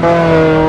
Oh.